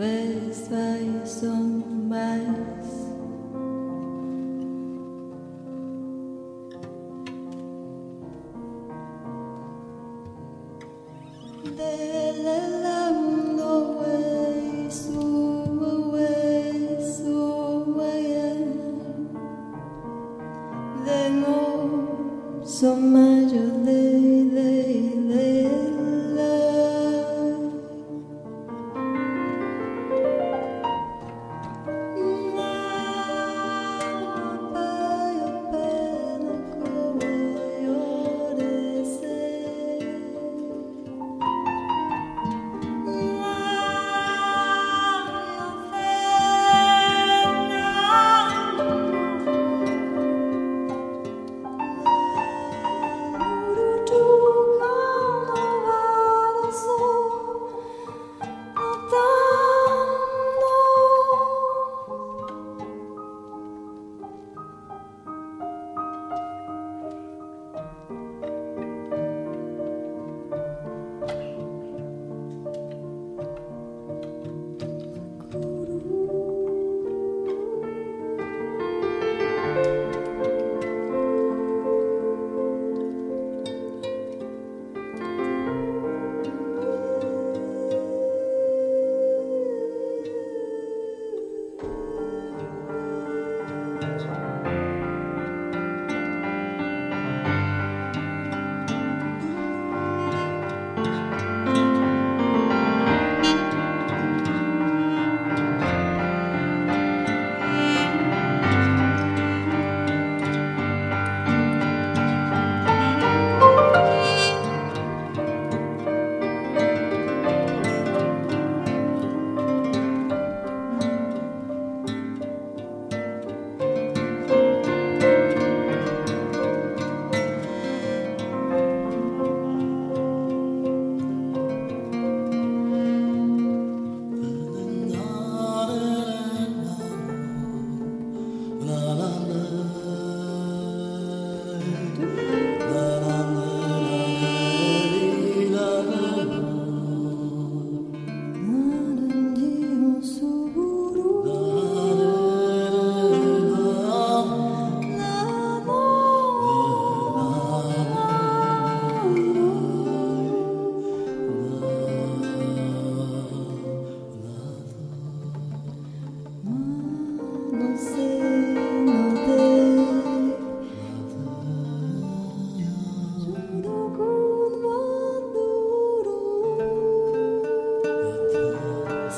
Weiß, weiß um weiß. So much.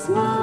smile.